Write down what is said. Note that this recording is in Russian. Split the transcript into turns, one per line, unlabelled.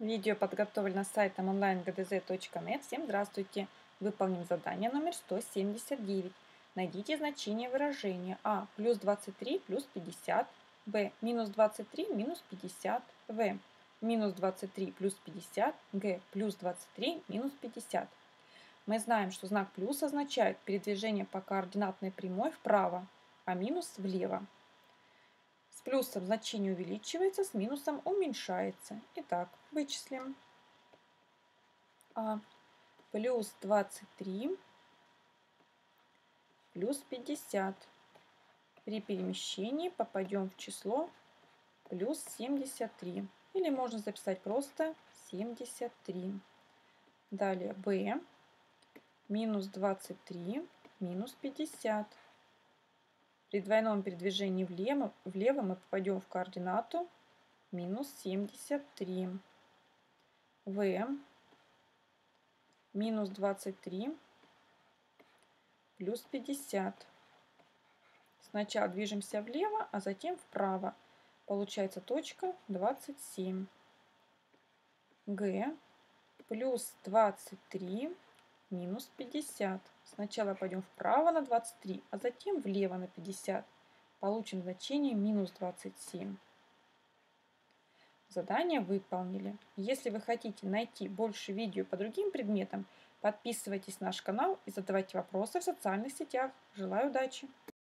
Видео подготовлено сайтом onlinegdz.net. Всем здравствуйте! Выполним задание номер 179. Найдите значение выражения А плюс 23 плюс 50, Б минус 23 минус 50, В минус 23 плюс 50, Г плюс 23 минус 50. Мы знаем, что знак плюс означает передвижение по координатной прямой вправо, а минус влево. С плюсом значение увеличивается, с минусом уменьшается. Итак, вычислим. А плюс 23 плюс 50. При перемещении попадем в число плюс 73. Или можно записать просто 73. Далее b минус 23 минус 50. При двойном передвижении влево, влево мы попадем в координату минус 73. В минус 23 плюс 50. Сначала движемся влево, а затем вправо. Получается точка 27. Г плюс 23 минус 50. Сначала пойдем вправо на 23, а затем влево на 50. Получим значение минус 27. Задание выполнили. Если вы хотите найти больше видео по другим предметам, подписывайтесь на наш канал и задавайте вопросы в социальных сетях. Желаю удачи!